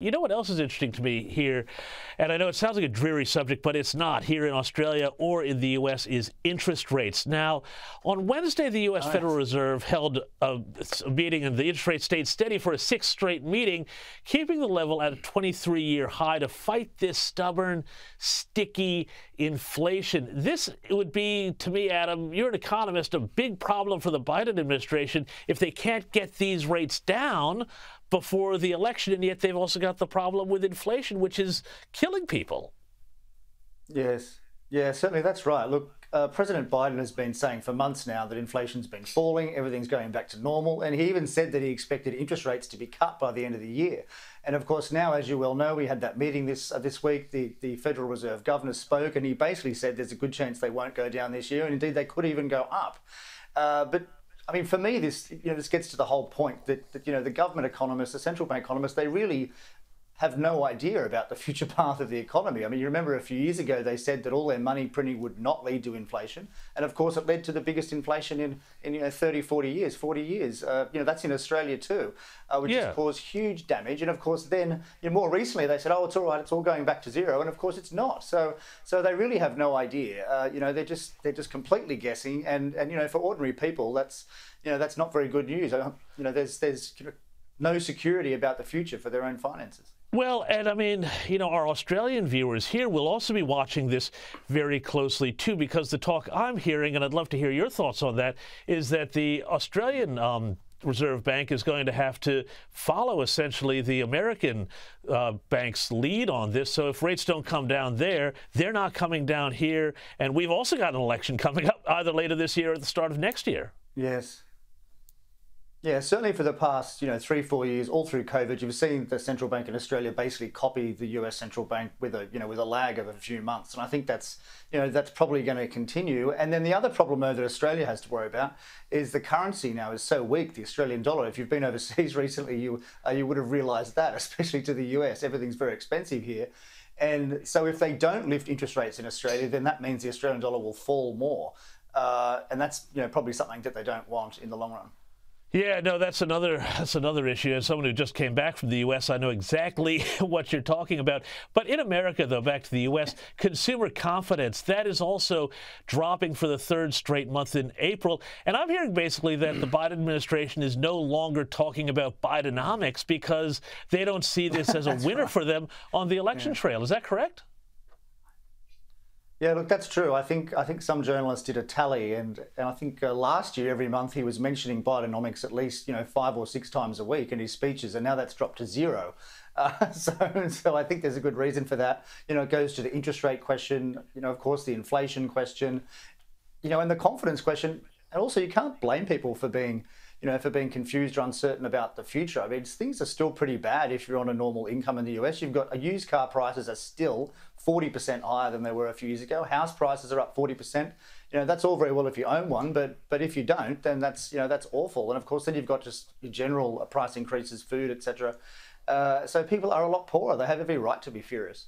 You know what else is interesting to me here, and I know it sounds like a dreary subject, but it's not here in Australia or in the U.S., is interest rates. Now, on Wednesday, the U.S. Federal Reserve held a, a, meeting and the interest rate stayed steady for a sixth straight meeting, keeping the level at a 23 year high to fight this stubborn, sticky inflation. This would be, to me, Adam, you're an economist, a big problem for the Biden administration if they can't get these rates down before the election, and yet they've also got the problem with inflation, which is killing people. Yes, yeah, certainly that's right. Look, uh, President Biden has been saying for months now that inflation's been falling, everything's going back to normal, and he even said that he expected interest rates to be cut by the end of the year. And of course, now, as you well know, we had that meeting this uh, this week. The the Federal Reserve Governor spoke, and he basically said there's a good chance they won't go down this year, and indeed they could even go up. Uh, but I mean, for me, this you know this gets to the whole point that, that you know the government economists, the central bank economists, they really have no idea about the future path of the economy. I mean, you remember a few years ago they said that all their money printing would not lead to inflation, and of course it led to the biggest inflation in, in you know 30, 40 years, 40 years. Uh, you know that's in Australia too, uh, which yeah. has caused huge damage. And of course, then you know, more recently they said, oh, it's all right, it's all going back to zero, and of course it's not. So so they really have no idea. Uh, you know, they're just they're just completely guessing, and and you know for ordinary people that's you know that's not very good news. You know, there's there's no security about the future for their own finances. Well, and I mean, you know, our Australian viewers here will also be watching this very closely too, because the talk I'm hearing, and I'd love to hear your thoughts on that, is that the Australian um, Reserve Bank is going to have to follow essentially the American uh, bank's lead on this. So if rates don't come down there, they're not coming down here. And we've also got an election coming up either later this year or the start of next year. Yes. Yeah, certainly for the past, you know, three, four years, all through COVID, you've seen the central bank in Australia basically copy the US central bank with a, you know, with a lag of a few months. And I think that's, you know, that's probably going to continue. And then the other problem though that Australia has to worry about is the currency now is so weak, the Australian dollar. If you've been overseas recently, you, uh, you would have realized that, especially to the US, everything's very expensive here. And so if they don't lift interest rates in Australia, then that means the Australian dollar will fall more. Uh, and that's, you know, probably something that they don't want in the long run. Yeah, no, that's another that's another issue. As someone who just came back from the U.S., I know exactly what you're talking about. But in America, though, back to the U.S., consumer confidence that is also dropping for the third straight month in April. And I'm hearing basically that the Biden administration is no longer talking about Bidenomics because they don't see this as a winner right. for them on the election yeah. trail. Is that correct? Yeah, look, that's true. I think I think some journalists did a tally, and, and I think uh, last year every month he was mentioning Bidenomics at least you know five or six times a week in his speeches, and now that's dropped to zero. Uh, so, so I think there's a good reason for that. You know, it goes to the interest rate question. You know, of course, the inflation question. You know, and the confidence question. And also, you can't blame people for being you know, for being confused or uncertain about the future. I mean, things are still pretty bad if you're on a normal income in the US. You've got used car prices are still 40% higher than they were a few years ago. House prices are up 40%. You know, that's all very well if you own one, but but if you don't, then that's you know that's awful. And of course, then you've got just general price increases, food, etc. Uh, so people are a lot poorer. They have every right to be furious.